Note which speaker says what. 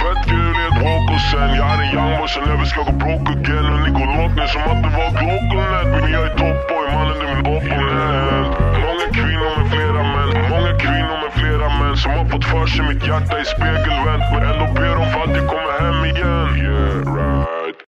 Speaker 1: Fett kul i ett walk och sen Jag är en young boy som never ska gå broke again Och ni går långt nu som att det var Glockenet Men jag är top boy, mannen du är min opponent Många kvinnor med flera män Många kvinnor med flera män Som har fått för sig mitt hjärta i spegelvänt. Men ändå ber de för att jag kommer hem igen. Yeah